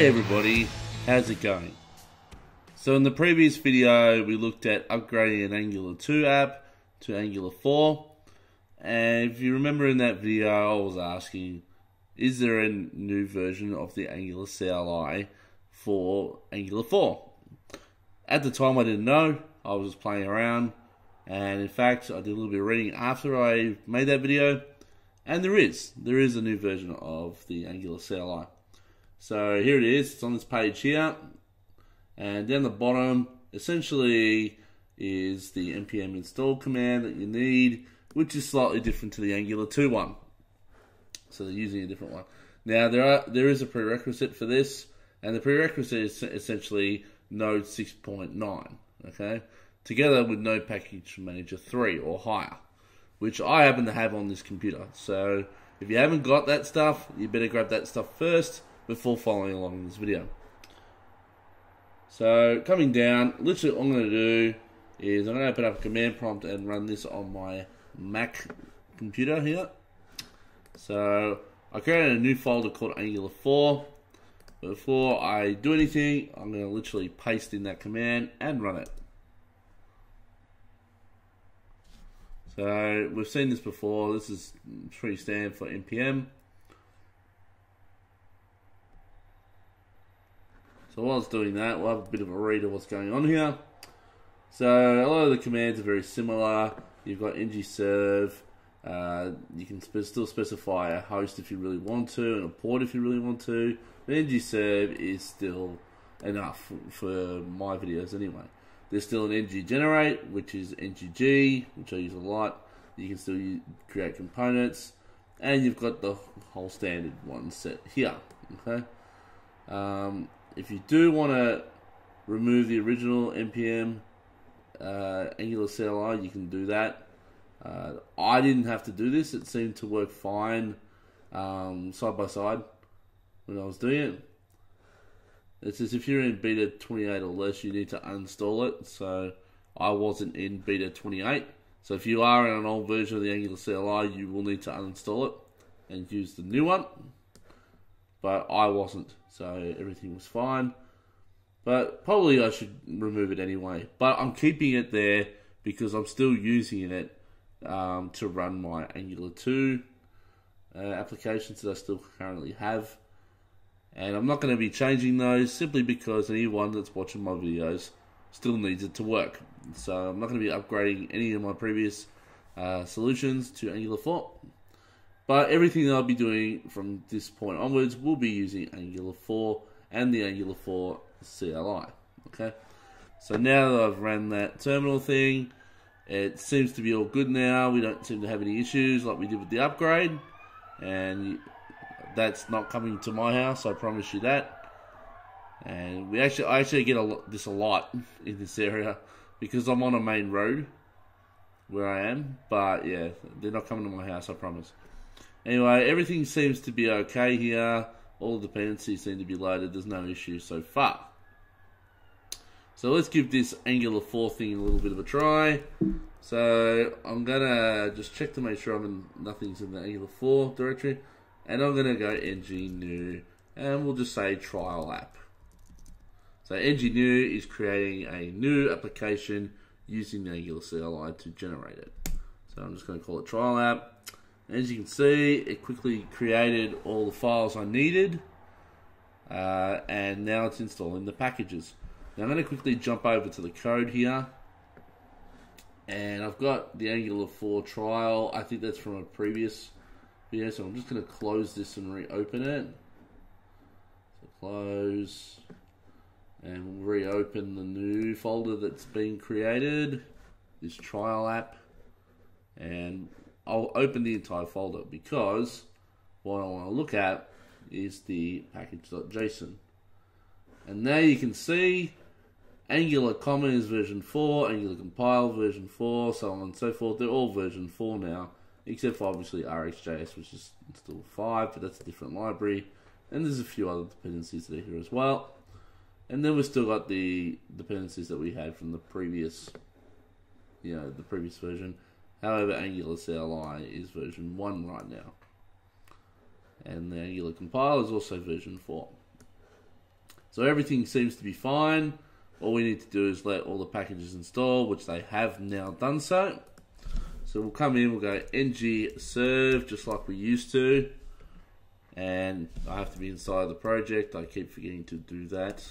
Hey everybody, how's it going? So in the previous video we looked at upgrading an Angular 2 app to Angular 4 and if you remember in that video I was asking is there a new version of the Angular CLI for Angular 4? At the time I didn't know, I was just playing around and in fact I did a little bit of reading after I made that video and there is, there is a new version of the Angular CLI. So here it is, it's on this page here. And down the bottom, essentially is the npm install command that you need, which is slightly different to the Angular 2 one. So they're using a different one. Now there are there is a prerequisite for this, and the prerequisite is essentially Node 6.9, okay? Together with Node Package Manager 3 or higher, which I happen to have on this computer. So if you haven't got that stuff, you better grab that stuff first before following along in this video. So coming down, literally all I'm going to do is I'm going to open up a command prompt and run this on my Mac computer here. So I created a new folder called Angular 4. Before I do anything, I'm going to literally paste in that command and run it. So we've seen this before. This is pretty standard for npm. So while it's doing that, we'll have a bit of a read of what's going on here. So a lot of the commands are very similar. You've got ngserve. Uh, you can sp still specify a host if you really want to, and a port if you really want to. But ngserve is still enough for my videos anyway. There's still an ng generate, which is ngg, which I use a lot. You can still use, create components, and you've got the whole standard one set here. Okay. Um, if you do want to remove the original npm uh, Angular CLI, you can do that. Uh, I didn't have to do this; it seemed to work fine um, side by side when I was doing it. It says if you're in beta 28 or less, you need to uninstall it. So I wasn't in beta 28. So if you are in an old version of the Angular CLI, you will need to uninstall it and use the new one but I wasn't, so everything was fine. But probably I should remove it anyway. But I'm keeping it there because I'm still using it um, to run my Angular 2 uh, applications that I still currently have. And I'm not going to be changing those simply because anyone that's watching my videos still needs it to work. So I'm not going to be upgrading any of my previous uh, solutions to Angular 4. But everything that I'll be doing from this point onwards will be using Angular 4 and the Angular 4 CLI. Okay, so now that I've ran that terminal thing, it seems to be all good now. We don't seem to have any issues like we did with the upgrade, and that's not coming to my house. I promise you that. And we actually, I actually get a, this a lot in this area because I'm on a main road where I am. But yeah, they're not coming to my house. I promise. Anyway, everything seems to be okay here. All the dependencies seem to be loaded. There's no issue so far. So let's give this Angular 4 thing a little bit of a try. So I'm going to just check to make sure I'm in, nothing's in the Angular 4 directory. And I'm going to go ng new and we'll just say trial app. So ng new is creating a new application using the Angular CLI to generate it. So I'm just going to call it trial app. As you can see, it quickly created all the files I needed. Uh, and now it's installing the packages. Now I'm going to quickly jump over to the code here. And I've got the Angular 4 trial. I think that's from a previous video. So I'm just going to close this and reopen it. So close. And we'll reopen the new folder that's been created. This trial app. And I'll open the entire folder because what I want to look at is the package.json. And there you can see Angular Common is version 4, Angular Compile version 4, so on and so forth. They're all version 4 now, except for obviously RxJS, which is still 5, but that's a different library. And there's a few other dependencies that are here as well. And then we've still got the dependencies that we had from the previous, you know, the previous version. However, Angular CLI is version 1 right now. And the Angular compile is also version 4. So everything seems to be fine. All we need to do is let all the packages install, which they have now done so. So we'll come in, we'll go ng serve, just like we used to. And I have to be inside the project, I keep forgetting to do that.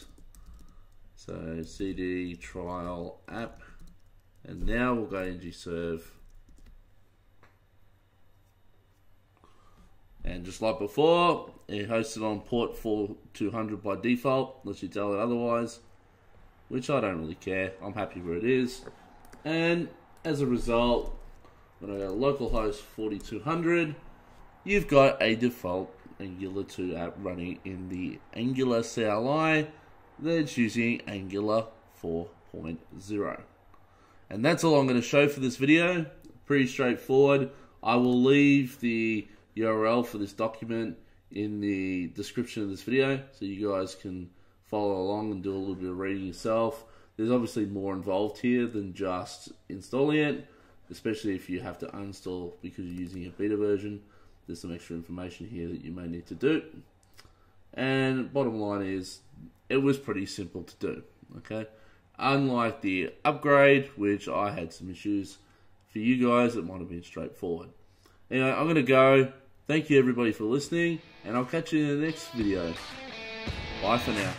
So cd trial app. And now we'll go ng serve. And just like before, it hosted on port 4200 by default, unless you tell it otherwise, which I don't really care. I'm happy where it is. And as a result, when I go localhost 4200, you've got a default Angular 2 app running in the Angular CLI that's using Angular 4.0. And that's all I'm going to show for this video. Pretty straightforward. I will leave the URL for this document in the description of this video so you guys can follow along and do a little bit of reading yourself. There's obviously more involved here than just installing it, especially if you have to uninstall because you're using a beta version. There's some extra information here that you may need to do. And bottom line is, it was pretty simple to do. Okay, unlike the upgrade, which I had some issues. For you guys, it might have been straightforward. Anyway, I'm going to go. Thank you everybody for listening, and I'll catch you in the next video. Bye for now.